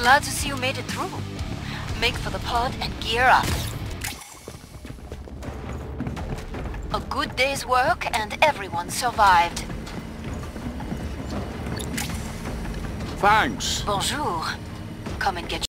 Glad to see you made it through. Make for the pod and gear up. A good day's work and everyone survived. Thanks. Bonjour. Come and get